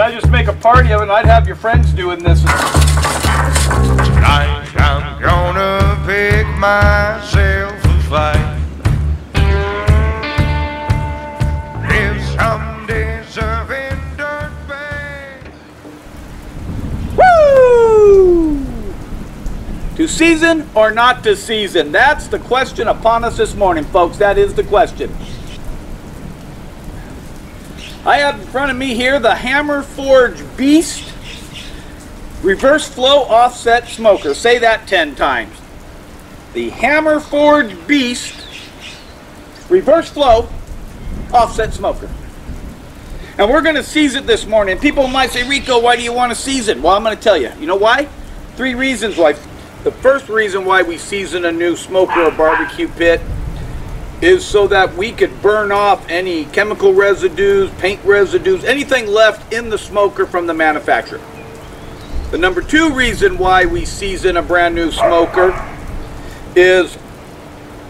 and I just make a party of it, and I'd have your friends doing this. Tonight I'm gonna pick myself a fight. Live some deserving dirtbag. Woo! To season or not to season? That's the question upon us this morning, folks. That is the question. I have in front of me here the HamRforge Beast Reverse Flow Offset Smoker. Say that 10 times. The HamRforge Beast Reverse Flow Offset Smoker. And we're going to season it this morning. People might say, Rico, why do you want to season? Well, I'm going to tell you. You know why? Three reasons why. The first reason why we season a new smoker or barbecue pit is so that we could burn off any chemical residues, paint residues, anything left in the smoker from the manufacturer. The number two reason why we season a brand new smoker is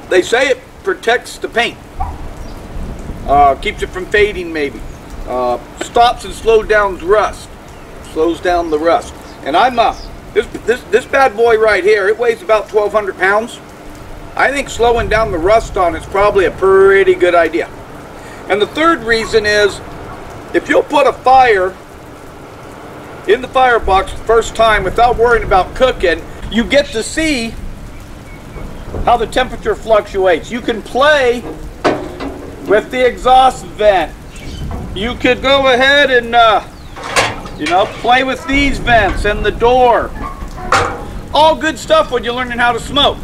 they say it protects the paint, uh, keeps it from fading maybe, uh, stops and slows down rust, slows down the rust. And I'm uh, this this this bad boy right here. It weighs about 1,200 pounds. I think slowing down the rust on it's probably a pretty good idea. And the third reason is if you'll put a fire in the firebox the first time without worrying about cooking, you get to see how the temperature fluctuates. You can play with the exhaust vent. You could go ahead and, uh, you know, play with these vents and the door. All good stuff when you're learning how to smoke.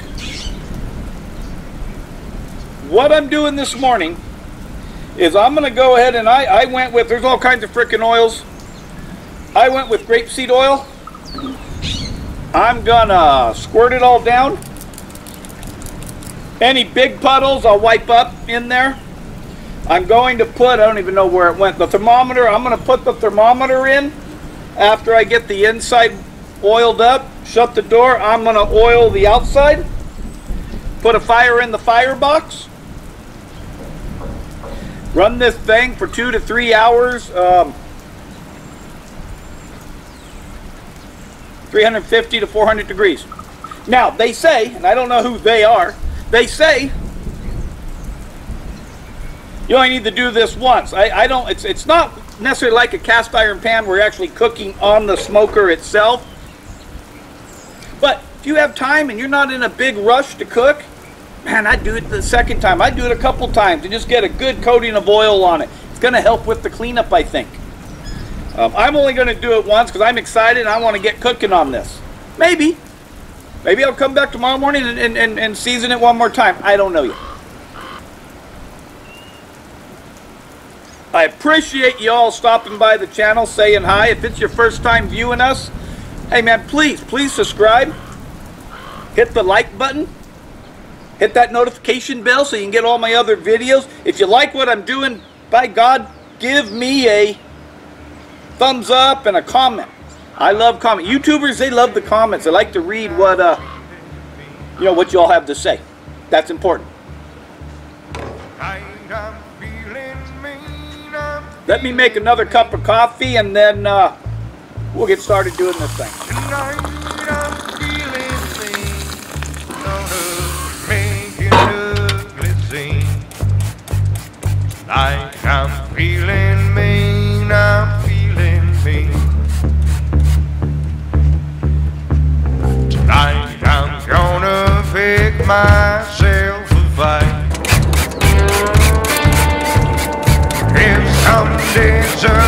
What I'm doing this morning is I'm going to go ahead and I, I went with, there's all kinds of freaking oils. I went with grapeseed oil. I'm going to squirt it all down. Any big puddles I'll wipe up in there. I'm going to put, I don't even know where it went, the thermometer. I'm going to put the thermometer in after I get the inside oiled up. Shut the door. I'm going to oil the outside. Put a fire in the firebox. Run this thing for two to three hours. Um, 350 to 400 degrees. Now, they say, and I don't know who they are, they say you only need to do this once. I, I don't, it's, it's not necessarily like a cast iron pan where you're actually cooking on the smoker itself. But if you have time and you're not in a big rush to cook, man, I'd do it the second time. I'd do it a couple times to just get a good coating of oil on it. It's going to help with the cleanup, I think. Um, I'm only going to do it once because I'm excited and I want to get cooking on this. Maybe. Maybe I'll come back tomorrow morning and, and, and, and season it one more time. I don't know yet. I appreciate you all stopping by the channel, saying hi. If it's your first time viewing us, hey man, please, please subscribe. Hit the like button. Hit that notification bell so you can get all my other videos. If you like what I'm doing, by God, give me a thumbs up and a comment. I love comments. YouTubers, they love the comments. They like to read what, uh, you know, what you all have to say. That's important. Let me make another cup of coffee and then uh, we'll get started doing this thing. Like I'm feeling mean, I'm feeling mean. Tonight I'm gonna pick myself a fight. If some deserving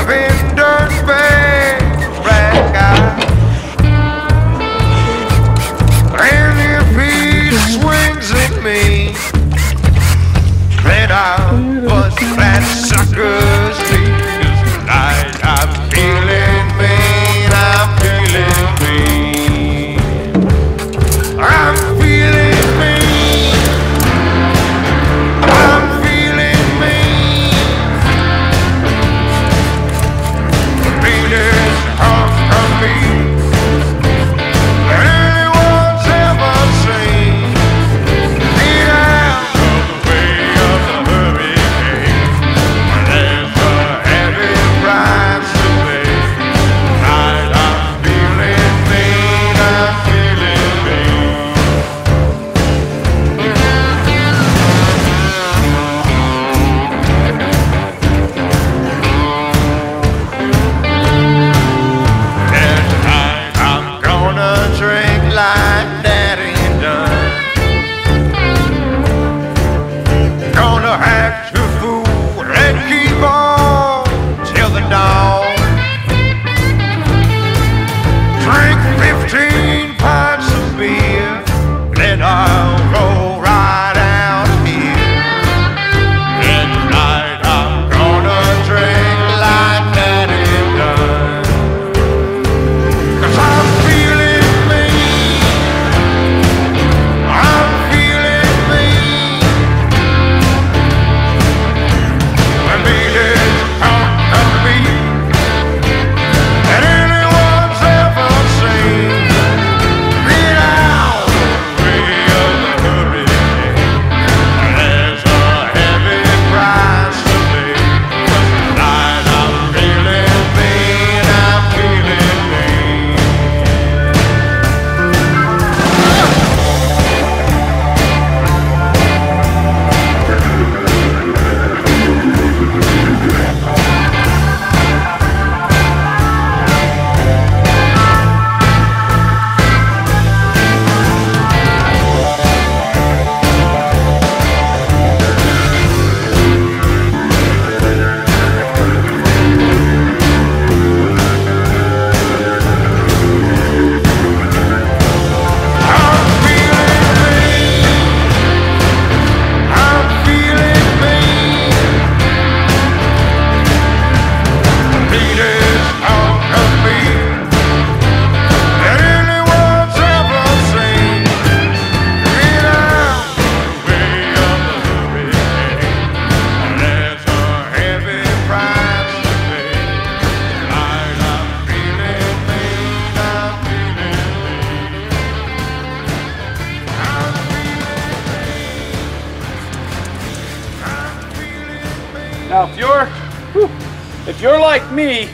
me,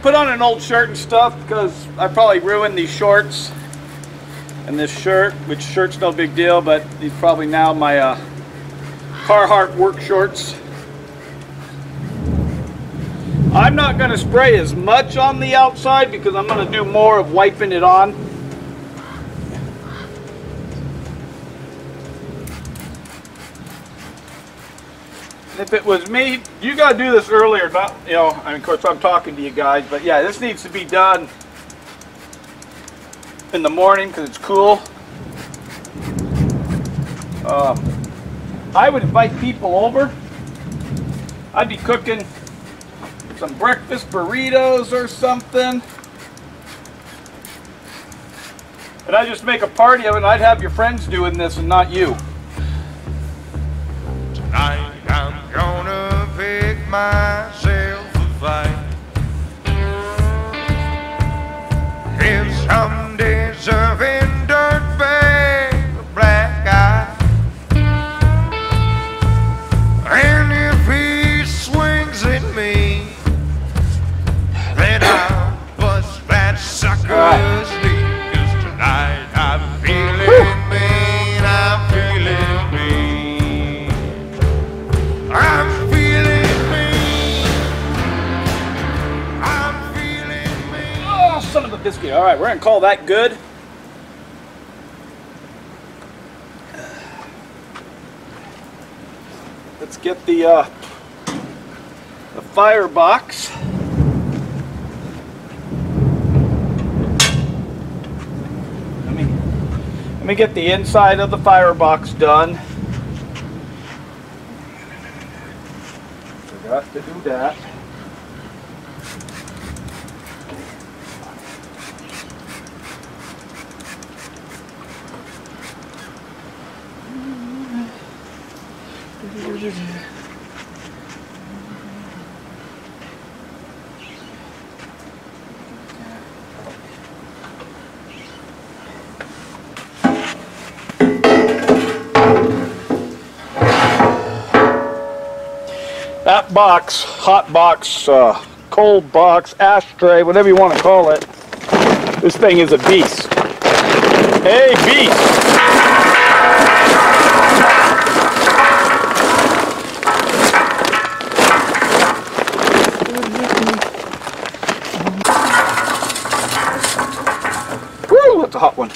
put on an old shirt and stuff because I probably ruined these shorts and this shirt, which shirt's no big deal, but these probably now my uh, Carhartt work shorts. I'm not going to spray as much on the outside because I'm going to do more of wiping it on. It was me, you got to do this earlier, not, you know, I mean, of course I'm talking to you guys, but yeah, this needs to be done in the morning because it's cool. Um, I would invite people over. I'd be cooking some breakfast burritos or something. And I just make a party of it and I'd have your friends doing this and not you. Tonight I'm gonna pick myself we're going to call that good. Let's get the uh, the firebox. Let me let me get the inside of the firebox done. Forgot to do that. That box, hot box, uh, cold box, ashtray, whatever you want to call it, this thing is a beast. A beast! Woo, that's a hot one.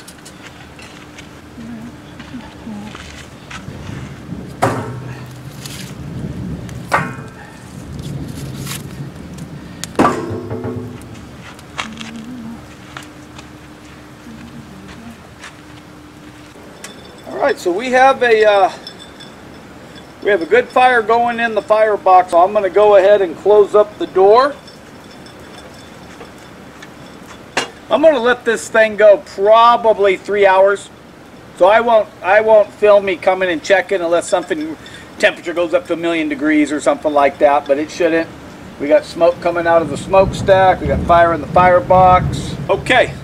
All right, so we have a uh, we have a good fire going in the firebox. So I'm going to go ahead and close up the door. I'm going to let this thing go probably three hours. So I won't I won't film me coming and checking unless something temperature goes up to a million degrees or something like that. But it shouldn't. We got smoke coming out of the smokestack. We got fire in the firebox. Okay.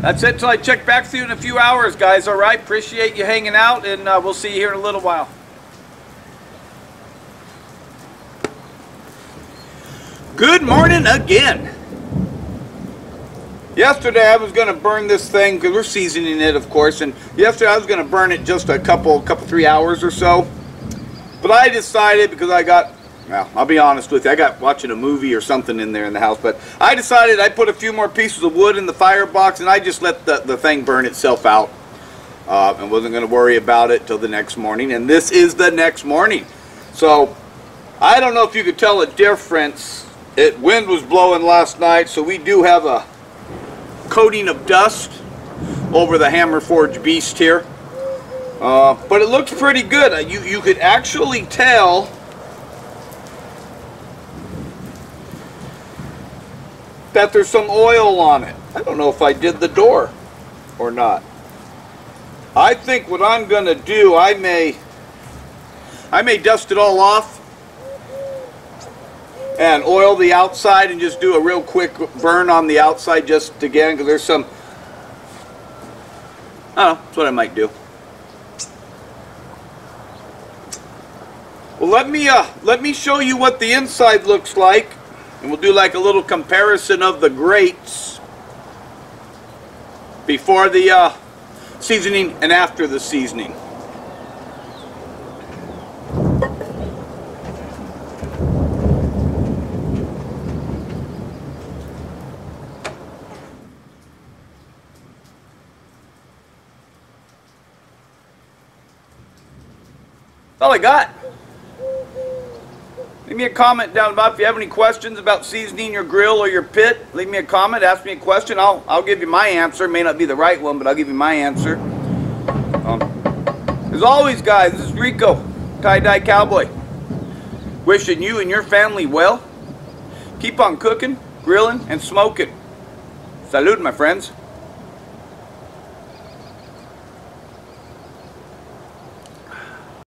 That's it till I check back with you in a few hours, guys. All right. Appreciate you hanging out, and uh, we'll see you here in a little while. Good morning again. Yesterday I was going to burn this thing because we're seasoning it, of course. And yesterday I was going to burn it just a couple, couple, three hours or so. But I decided because I got, well, I'll be honest with you, I got watching a movie or something in there in the house. But I decided I put a few more pieces of wood in the firebox and I just let the, the thing burn itself out. Uh, and wasn't going to worry about it till the next morning. And this is the next morning. So I don't know if you could tell a difference. It wind was blowing last night, so we do have a coating of dust over the HamRforge Beast here. Uh, but it looks pretty good. Uh, You, you could actually tell that there's some oil on it. I don't know if I did the door or not. I think what I'm going to do, I may, I may dust it all off and oil the outside and just do a real quick burn on the outside just again because there's some I don't know, that's what I might do. Well, let me uh, let me show you what the inside looks like, and we'll do like a little comparison of the grates before the uh, seasoning and after the seasoning. That's all I got. Me a comment down below if you have any questions about seasoning your grill or your pit. Leave me a comment, ask me a question. I'll I'll give you my answer. It may not be the right one, but I'll give you my answer. Um, as always, guys, this is Rico, Tie Dye Cowboy. Wishing you and your family well. Keep on cooking, grilling, and smoking. Salute, my friends.